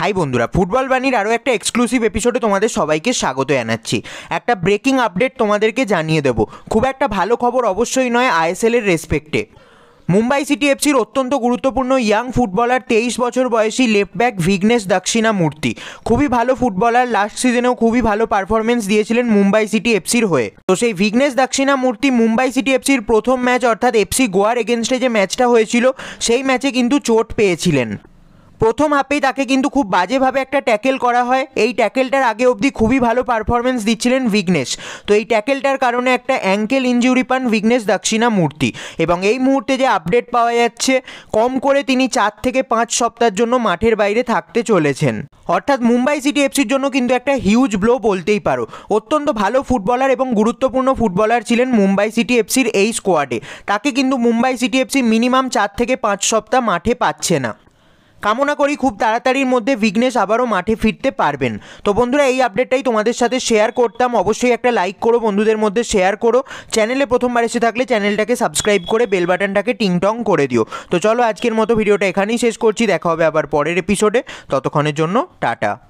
High বন্ধুরা football বাণীর আরও একটা এক্সক্লুসিভ এপিসোডে তোমাদের সবাইকে স্বাগত জানাচ্ছি। একটা ব্রেকিং আপডেট তোমাদেরকে জানিয়ে দেবো। খুব একটা ভালো খবর অবশ্যই নয় আইএসএল এর রেসপেক্টে মুম্বাই সিটি এফসির অত্যন্ত গুরুত্বপূর্ণ ইয়াং ফুটবলার তেইশ বছর বয়সী লেফট ব্যাক ভিগনেশ দক্ষিণা মূর্তি খুবই ভালো ফুটবলার লাস্ট সিজনেও খুবই ভালো পারফরমেন্স দিয়েছিলেন মুম্বাই সিটি এফসির হয়ে। তো সেই ভিগনেশ দক্ষিণা মূর্তি মুম্বাই সিটি এফসির প্রথম ম্যাচ অর্থাৎ এফসি গোয়ার এগেনস্টে যে ম্যাচটা হয়েছিল, সেই ম্যাচে কিন্তু চোট পেয়েছিলেন। প্রথম হাফেই তাকে কিন্তু খুব বাজেভাবে একটা ট্যাকেল করা হয়। এই ট্যাকেলটার আগে অবধি খুবই ভালো পারফরমেন্স দিচ্ছিলেন বিঘ্নেশ তো এই ট্যাকেলটার কারণে একটা অ্যাঙ্কেল ইঞ্জুরি পান বিঘ্নেশ দক্ষিণা মূর্তি এবং এই মুহূর্তে যে আপডেট পাওয়া যাচ্ছে, কম করে তিনি চার থেকে পাঁচ সপ্তাহের জন্য মাঠের বাইরে থাকতে চলেছেন। অর্থাৎ মুম্বাই সিটি এফসির জন্য কিন্তু একটা হিউজ ব্লো বলতেই পারো। অত্যন্ত ভালো ফুটবলার এবং গুরুত্বপূর্ণ ফুটবলার ছিলেন মুম্বাই সিটি এফসির এই স্কোয়াডে তাকে কিন্তু মুম্বাই সিটি এফসি মিনিমাম চার থেকে পাঁচ সপ্তাহ মাঠে পাচ্ছে না। কামনা করি খুব তাড়াতাড়ির মধ্যে বিঘ্নেশ আবারও মাঠে ফিরতে পারবেন। তো বন্ধুরা, এই আপডেটটাই তোমাদের সাথে শেয়ার করতাম। অবশ্যই একটা লাইক করো, বন্ধুদের মধ্যে শেয়ার করো। চ্যানেলে প্রথমবার এসে থাকলে চ্যানেলটাকে সাবস্ক্রাইব করে বেল বাটনটাকে টিংটং করে দিও। তো চলো আজকের মতো ভিডিওটা এখানেই শেষ করছি। দেখা হবে আবার পরের এপিসোডে ততক্ষণের জন্য, টাটা।